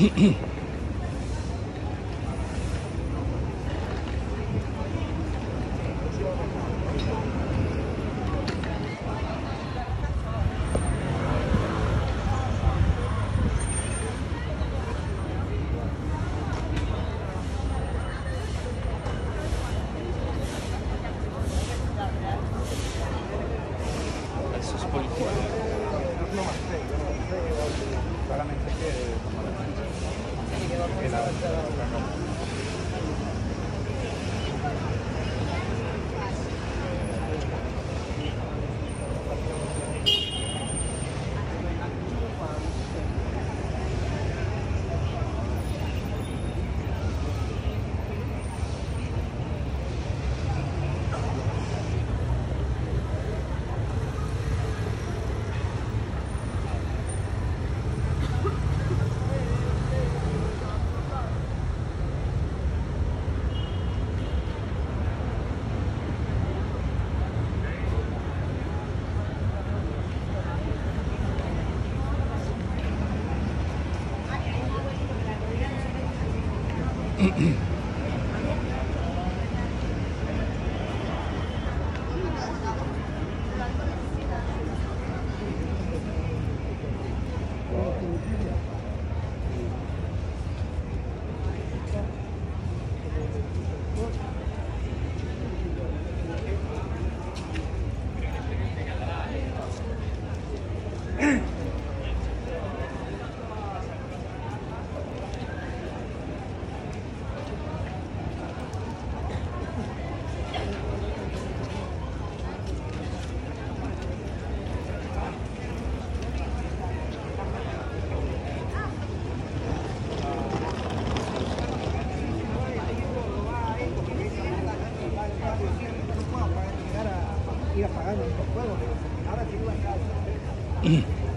Eso es política. No sé, yo no sé, claramente que que Mm-hmm. Ir apagando estos fuegos. Ahora sí iba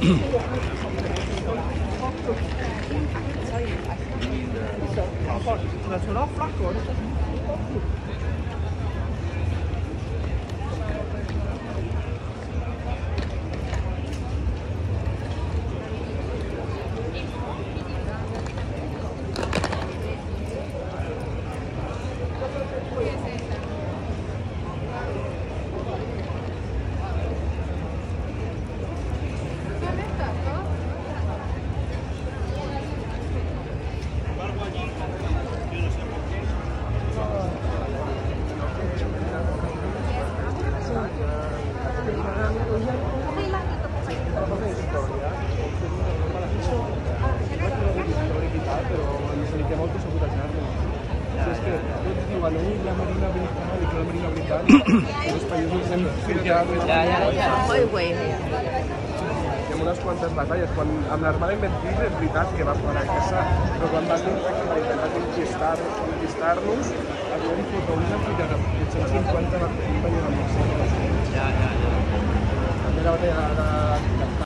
好，那正好，反过来。Bueno. Hi ha unes quantes batalles. Quan, amb l'armada invertida és veritat que va fora a casa, però quan van intentar conquistar- conquistar-nos, es van fotre una filla de 850 va va llegar amb els Ja, ja, ja. També la batalla de